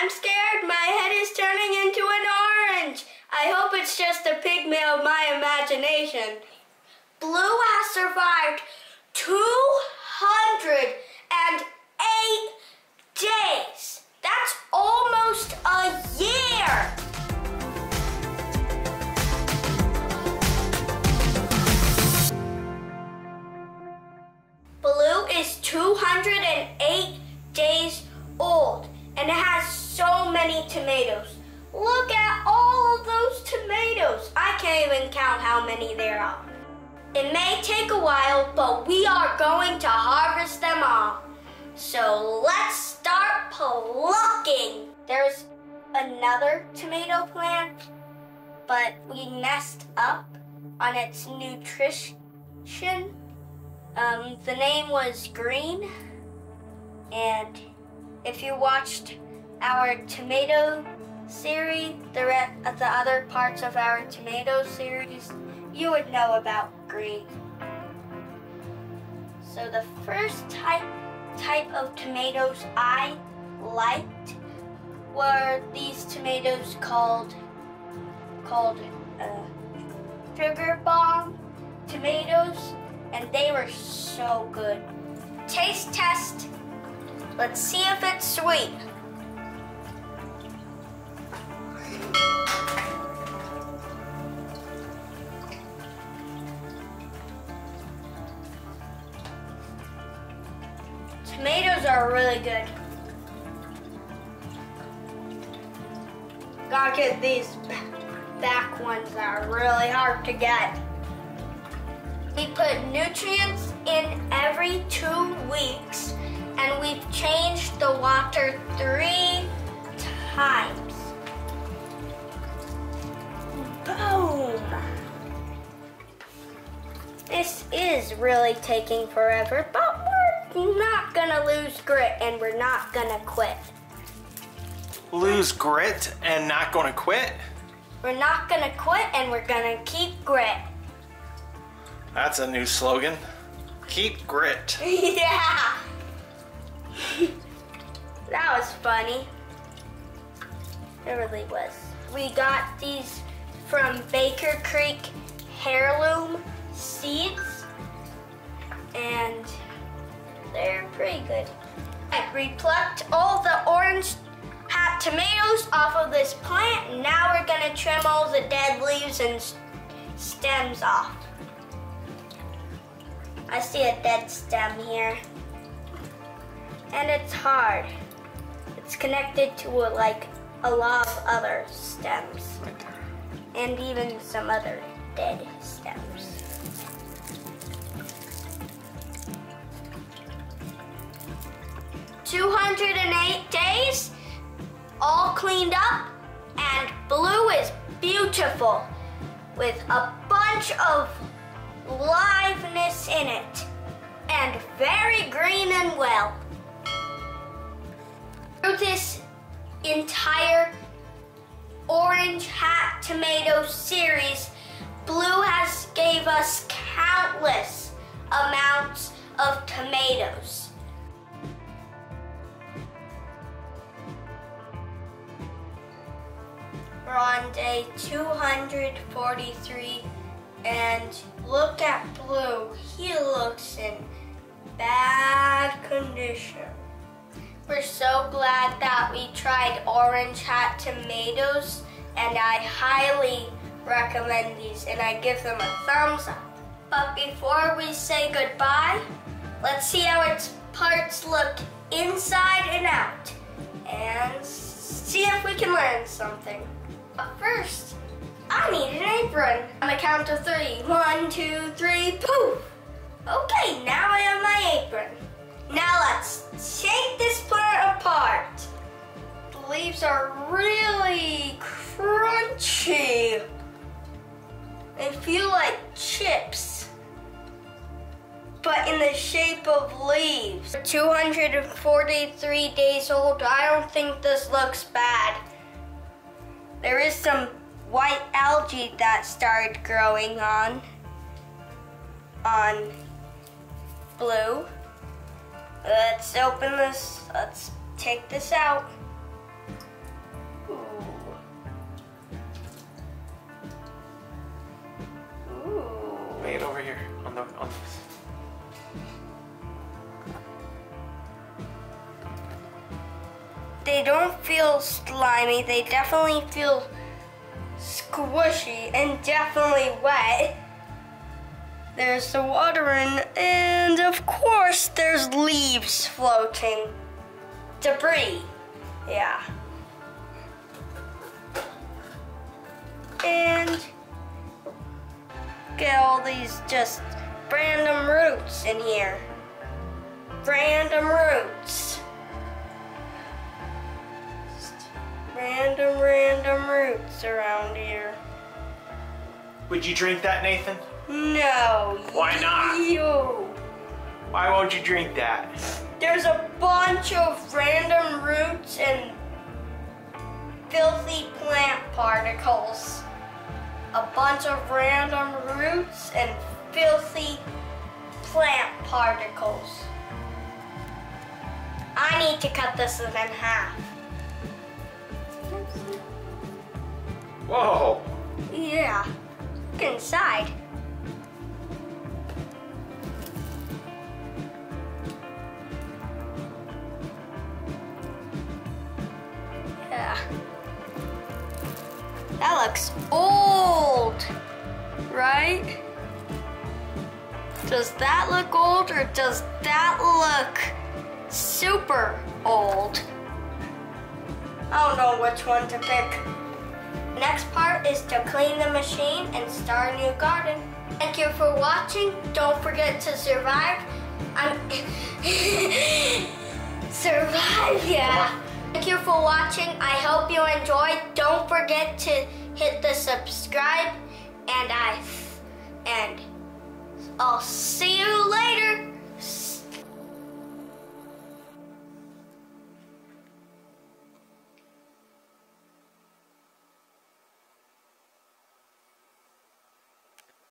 I'm scared. My head is turning into an orange. I hope it's just a pigment of my imagination. Blue has survived 208 many tomatoes. Look at all of those tomatoes. I can't even count how many there are. It may take a while, but we are going to harvest them all. So let's start plucking. There's another tomato plant, but we messed up on its nutrition. Um, the name was green, and if you watched our tomato series, the, re- the other parts of our tomato series, you would know about green. So the first type type of tomatoes I liked were these tomatoes called called uh, sugar bomb tomatoes, and they were so good. Taste test. Let's see if it's sweet. Tomatoes are really good. Gotta get these back ones that are really hard to get. We put nutrients in every two weeks and we've changed the water three times. Boom! This is really taking forever, not gonna lose grit and we're not gonna quit. Lose grit and not gonna quit? We're not gonna quit and we're gonna keep grit. That's a new slogan. Keep grit. yeah! that was funny. It really was. We got these from Baker Creek Heirloom Seeds, and they're pretty good. We plucked all the orange hat tomatoes off of this plant. Now we're gonna trim all the dead leaves and stems off. I see a dead stem here. And it's hard. It's connected to a, like a lot of other stems. And even some other dead stems. Two hundred and eight days, all cleaned up, and blue is beautiful with a bunch of liveness in it and very green and well. Through this entire orange hat tomato series, Blue has gave us countless amounts of tomatoes. On day 243 and look at Blue. He looks in bad condition. We're so glad that we tried Orange Hat tomatoes and I highly recommend these and I give them a thumbs up. But before we say goodbye, let's see how its parts look inside and out and see if we can learn something. But first, I need an apron. On the count of three. One, two, three, poof! Okay, now I have my apron. Now let's take this plant apart. The leaves are really crunchy. They feel like chips, but in the shape of leaves. 243 days old, I don't think this looks bad. There is some white algae that started growing on, on blue. Let's open this, let's take this out. Ooh. Ooh. Lay it over here on the, on this. They don't feel slimy. They definitely feel squishy and definitely wet. There's the watering, and of course, there's leaves floating. Debris. Yeah. And get all these just random roots in here. Random roots. Roots around here. Would you drink that, Nathan? No. Why not? You. Why won't you drink that? There's a bunch of random roots and filthy plant particles. A bunch of random roots and filthy plant particles. I need to cut this in half. Whoa. Yeah. Look inside. Yeah. That looks old, right? Does that look old or does that look super old? I don't know which one to pick. Next part is to clean the machine and start a new garden. Thank you for watching. Don't forget to survive. I'm survive, yeah. Thank you for watching. I hope you enjoyed. Don't forget to hit the subscribe and I and I'll see you